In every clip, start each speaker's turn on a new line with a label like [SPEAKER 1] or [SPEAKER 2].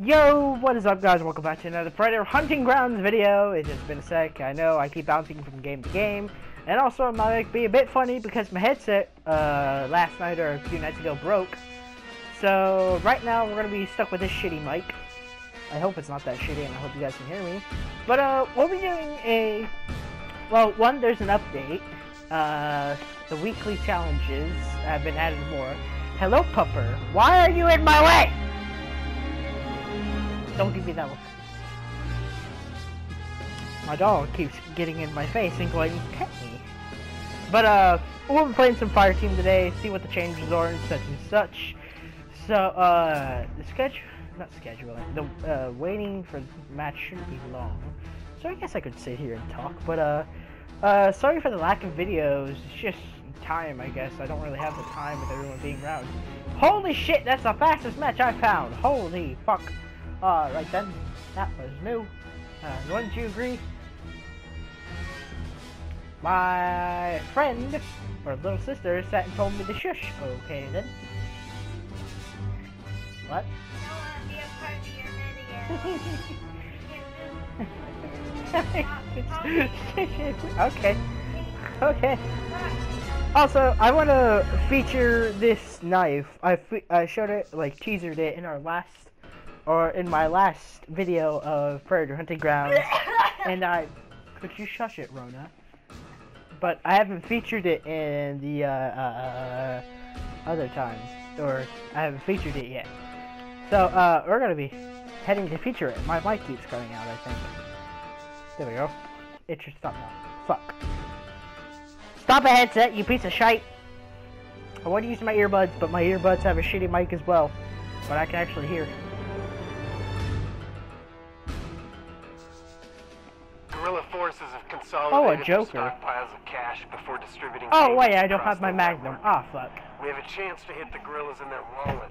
[SPEAKER 1] Yo, what is up guys? Welcome back to another Predator Hunting Grounds video. It's just been a sec. I know I keep bouncing from game to game. And also, it might be a bit funny because my headset, uh, last night or a few nights ago broke. So, right now we're to be stuck with this shitty mic. I hope it's not that shitty and I hope you guys can hear me. But, uh, we'll be doing a... Well, one, there's an update. Uh, the weekly challenges have been added more. Hello, Pupper. Why are you in my way? Don't give me that look. My dog keeps getting in my face and going, pet me. But, uh, we'll be playing some Fire Team today, see what the changes are and such and such. So, uh, the schedule, not scheduling, the, uh, waiting for the match shouldn't be long. So I guess I could sit here and talk, but, uh, uh, sorry for the lack of videos, it's just time, I guess. I don't really have the time with everyone being around. Holy shit, that's the fastest match I found! Holy fuck. Uh, right then, that was new. Uh, wouldn't you agree? My friend, or little sister, sat and told me to shush. Okay then. What? okay. Okay. Also, I want to feature this knife. I, I showed it, like, teasered it in our last or in my last video of Predator Hunting Grounds, and I, could you shush it, Rona? But I haven't featured it in the uh, uh, other times, or I haven't featured it yet. So uh, we're gonna be heading to feature it. My mic keeps going out, I think. There we go. It should stop now. Fuck. Stop a headset, you piece of shite. I want to use my earbuds, but my earbuds have a shitty mic as well. But I can actually hear.
[SPEAKER 2] Guerrilla forces have consolidated
[SPEAKER 1] Oh, a Joker.
[SPEAKER 2] stockpiles of cash before distributing.
[SPEAKER 1] Oh wait, I don't have my Magnum. Ah, fuck.
[SPEAKER 2] We have a chance to hit the guerrillas in their wallet.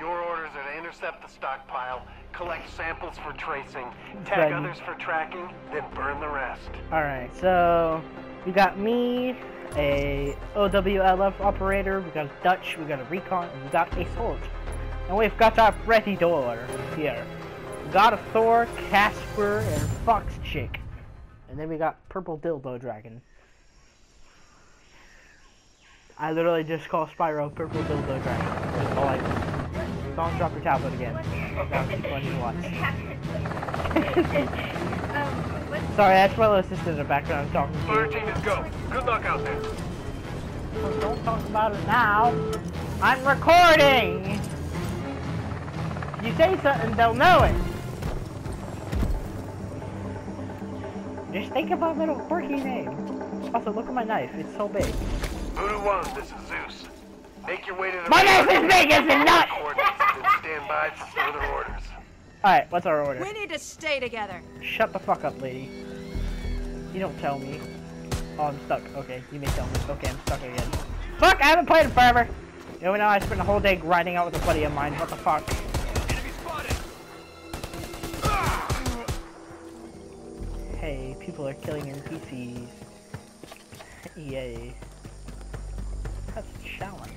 [SPEAKER 2] Your orders are to intercept the stockpile, collect samples for tracing, tag
[SPEAKER 1] Then-
[SPEAKER 2] others for tracking, then burn the rest.
[SPEAKER 1] Alright, so we got me, a OWLF operator, we got a Dutch, we got a recon, and we got a sword. And we've got our Predator here. We got a Thor, Casper, and Fox Chick. And then we got Purple Dildo Dragon. I literally just call Spyro Purple Dildo Dragon. That's all I do. Don't drop your tablet again. Now people need to watch. Sorry, that's my little sister in the background talking to
[SPEAKER 2] Fire team is go. Good luck out there.
[SPEAKER 1] Well, don't talk about it now. I'm recording. You say something, they'll know it. Just think of a little quirky name. Also, look at my knife. It's so big.
[SPEAKER 2] Voodoo One, this is Zeus. Make your way to the.
[SPEAKER 1] My knife is big as a nut!
[SPEAKER 2] Stand by for further orders.
[SPEAKER 1] Alright, what's our order?
[SPEAKER 3] We need to stay together.
[SPEAKER 1] Shut the fuck up, lady. You don't tell me. Oh, I'm stuck. Okay, you may tell me. Okay, I'm stuck again. Fuck, I haven't played in forever. You know, now I spent a whole day grinding out with a buddy of mine. What the fuck? Hey, people are killing NPCs. Yay. That's a challenge.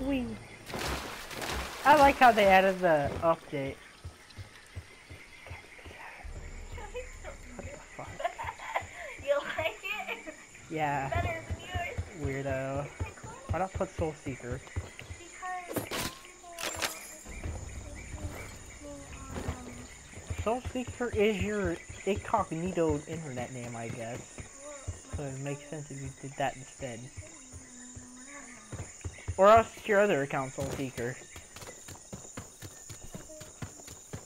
[SPEAKER 1] Wee. I like how they added the update. What the fuck?
[SPEAKER 4] You like it?
[SPEAKER 1] Yeah,
[SPEAKER 4] Better than yours.
[SPEAKER 1] weirdo. Why not put Soul Seeker? Soul Seeker is your incognito internet name, I guess. So it makes sense if you did that instead. Or else it's your other account, Soul Seeker.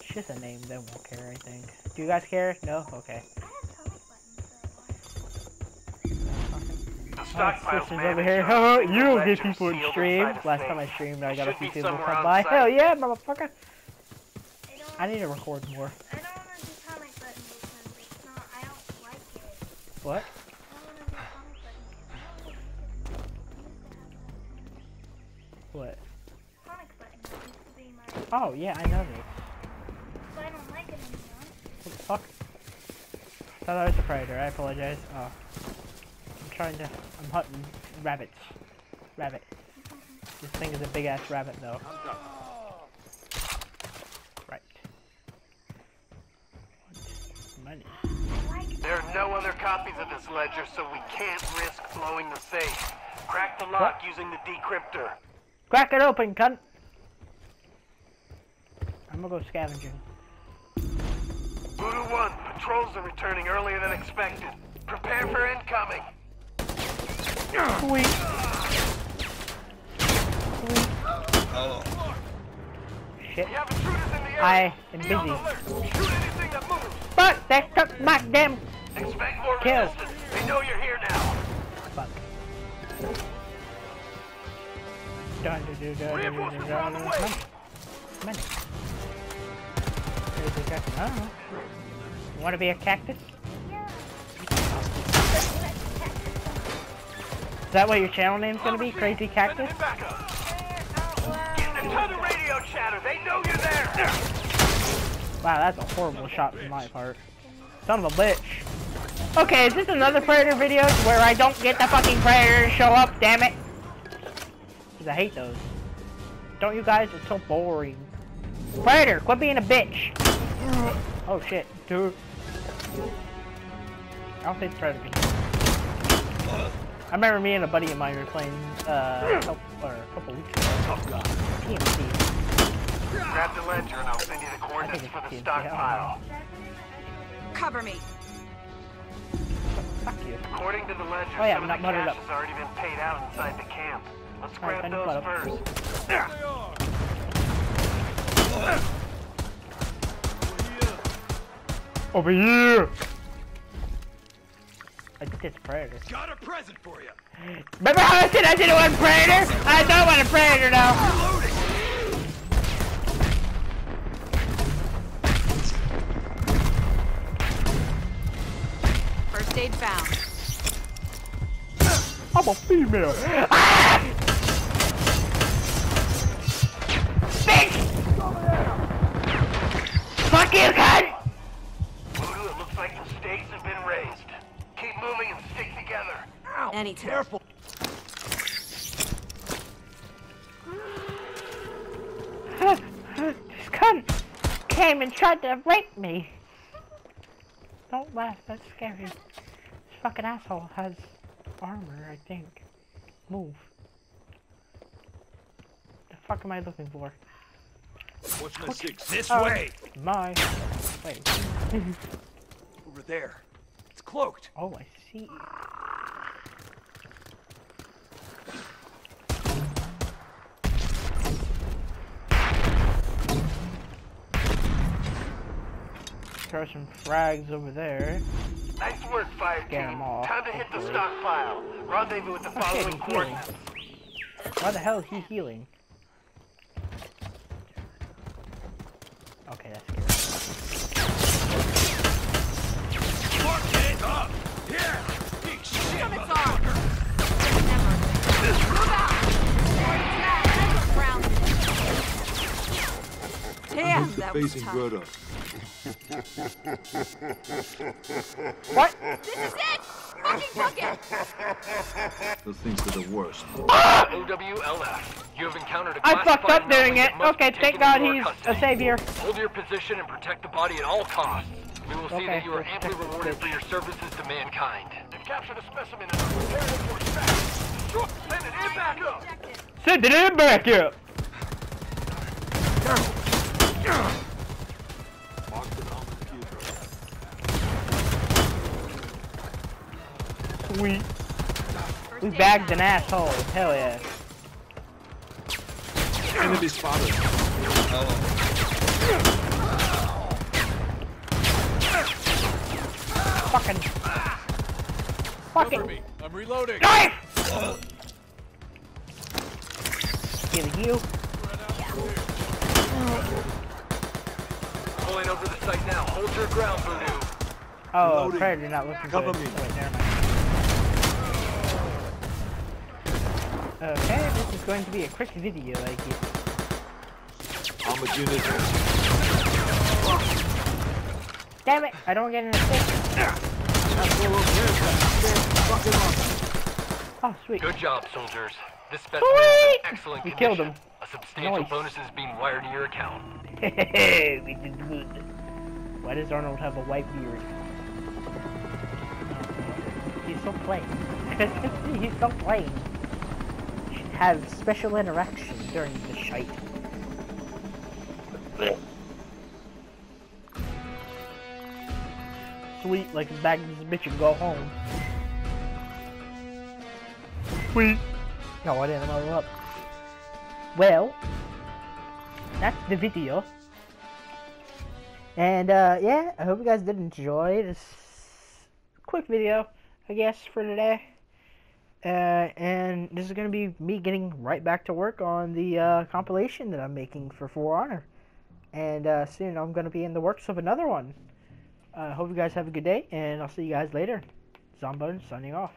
[SPEAKER 1] It's just a name, they won't care, I think. Do you guys care? No? Okay. Oh,
[SPEAKER 2] stockpile's
[SPEAKER 1] sisters over here.
[SPEAKER 2] Oh,
[SPEAKER 1] Haha, you don't get people in stream. Last time I streamed, I got a few people come by. Hell yeah, motherfucker!
[SPEAKER 4] I
[SPEAKER 1] need to record more.
[SPEAKER 4] I don't want to do comic button because it's not. I don't like it.
[SPEAKER 1] What? What? Oh, yeah, I know this.
[SPEAKER 4] But I don't like it anymore.
[SPEAKER 1] What the fuck? I thought I was a predator. I apologize. Oh. I'm trying to. I'm hunting rabbits. Rabbit. This thing is a big ass rabbit though. Right. What? Money.
[SPEAKER 2] There are no other copies of this ledger, so we can't risk blowing the safe. Crack the lock using the decryptor.
[SPEAKER 1] Crack it open, cunt! I'm gonna go scavenging.
[SPEAKER 2] Voodoo 1, patrols are returning earlier than expected. Prepare for incoming.
[SPEAKER 1] Sweet. Sweet. Shit.
[SPEAKER 2] We have intruders in the area.
[SPEAKER 1] I am
[SPEAKER 2] Be on
[SPEAKER 1] busy.
[SPEAKER 2] Alert. Shoot anything that moves.
[SPEAKER 1] Fuck! They took my damn
[SPEAKER 2] Expect more
[SPEAKER 1] Kill.
[SPEAKER 2] resistance. They know you're here now.
[SPEAKER 1] fuck. Dun, dun, dun,
[SPEAKER 2] Reinforcements are on the way.
[SPEAKER 1] Money. Money. There's a cactus. I don't know. You wanna be a cactus? Is that what your channel name's gonna be? Crazy Cactus?
[SPEAKER 2] Getting a ton of radio chatter. They know you're there.
[SPEAKER 1] Wow, that's a horrible shot from my part. Son of a bitch. Okay, is this another Predator video where I don't get the fucking Predator to show up, damn it? Cause I hate those. Don't you guys? It's so boring. Predator, quit being a bitch. Oh shit, dude. I don't think Predator. I remember me and a buddy of mine were playing uh, a couple, or a couple weeks ago. TMC.
[SPEAKER 2] Grab the ledger and I'll send you the coordinates for the stockpile.
[SPEAKER 3] Cover me.
[SPEAKER 1] Fuck you.
[SPEAKER 2] According to the ledger,
[SPEAKER 1] Oh, yeah,
[SPEAKER 2] some
[SPEAKER 1] I'm
[SPEAKER 2] of the
[SPEAKER 1] not muddled
[SPEAKER 2] cash
[SPEAKER 1] up.
[SPEAKER 2] has already been paid out inside the camp. Let's
[SPEAKER 1] Alright,
[SPEAKER 2] grab
[SPEAKER 1] I need
[SPEAKER 2] those
[SPEAKER 1] muddle.
[SPEAKER 2] first.
[SPEAKER 1] Over here! I think it's Predator.
[SPEAKER 5] Got a present for you.
[SPEAKER 1] Remember how I said I didn't want Predator? I don't want a Predator now!
[SPEAKER 3] Found.
[SPEAKER 1] I'm a female! Ah! Bitch! Fuck you, cunt!
[SPEAKER 2] Voodoo, it looks like the stakes have been raised. Keep moving and stick together.
[SPEAKER 3] Anytime.
[SPEAKER 5] Careful.
[SPEAKER 1] This cunt came and tried to rape me. Don't laugh, that's scary. Fucking asshole has armor, I think. Move. The fuck am I looking for?
[SPEAKER 5] What's my six? This
[SPEAKER 1] Oh.
[SPEAKER 5] way.
[SPEAKER 1] My. Wait.
[SPEAKER 5] Over there. It's cloaked.
[SPEAKER 1] Oh, I see. Throw some frags over there.
[SPEAKER 2] Nice work, fire
[SPEAKER 1] Scare
[SPEAKER 2] team.
[SPEAKER 1] 'em off,
[SPEAKER 2] Time to hit the
[SPEAKER 1] hopefully.
[SPEAKER 2] stockpile. Rendezvous with the following
[SPEAKER 1] healing.
[SPEAKER 2] coordinates.
[SPEAKER 1] Why the hell is he healing? Okay, that's scary.
[SPEAKER 5] Fuck it up. Here. Big shit.
[SPEAKER 3] It's on. Move out. Damn, that was tough.
[SPEAKER 6] Grota.
[SPEAKER 1] What?
[SPEAKER 3] This is it. Fucking book it.
[SPEAKER 6] Those things are the worst.
[SPEAKER 7] OWLF. You have encountered a
[SPEAKER 1] I fucked up doing it.
[SPEAKER 7] that must be
[SPEAKER 1] Okay,
[SPEAKER 7] taken
[SPEAKER 1] thank God
[SPEAKER 7] into our
[SPEAKER 1] he's a savior.
[SPEAKER 7] Hold your position and protect the body at all costs. We will see
[SPEAKER 1] Okay,
[SPEAKER 7] that you are amply rewarded for your services to mankind.
[SPEAKER 2] They've captured a specimen and are preparing it for inspection. Sure, Send it in back up.
[SPEAKER 1] Send it in back up.
[SPEAKER 6] Marked it on the computer.
[SPEAKER 1] Sweet. We bagged an asshole. Hell yeah.
[SPEAKER 6] Enemy spotted.
[SPEAKER 1] Fucking. Fucking.
[SPEAKER 5] I'm reloading.
[SPEAKER 1] Knife! Heal you.
[SPEAKER 7] Pulling over the site now. Hold your ground, Voodoo.
[SPEAKER 1] Oh,
[SPEAKER 6] Reloading.
[SPEAKER 1] Predator not looking
[SPEAKER 6] Cover
[SPEAKER 1] good.
[SPEAKER 6] me.
[SPEAKER 1] Oh, wait, never mind. Okay, this is going to be a quick video, I guess.
[SPEAKER 6] Armored unit.
[SPEAKER 1] Damn it! I don't get an assist. Oh, sweet.
[SPEAKER 7] Good job, soldiers. This specimen is excellent
[SPEAKER 1] We
[SPEAKER 7] condition.
[SPEAKER 1] killed him.
[SPEAKER 7] A substantial
[SPEAKER 1] Nice.
[SPEAKER 7] bonus is being wired to your account.
[SPEAKER 1] Hey, we did good. Why does Arnold have a white beard? He's so plain. He's so plain. Should have special interaction during the shite. Sweet, like his bag this bitch and go home. Sweet. No, I didn't level up. Well, that's the video. And uh, yeah, I hope you guys did enjoy this quick video, I guess, for today. Uh, and this is gonna be me getting right back to work on the uh, compilation that I'm making for For Honor. And uh, soon I'm gonna be in the works of another one. I uh, hope you guys have a good day, and I'll see you guys later. Zombone signing off.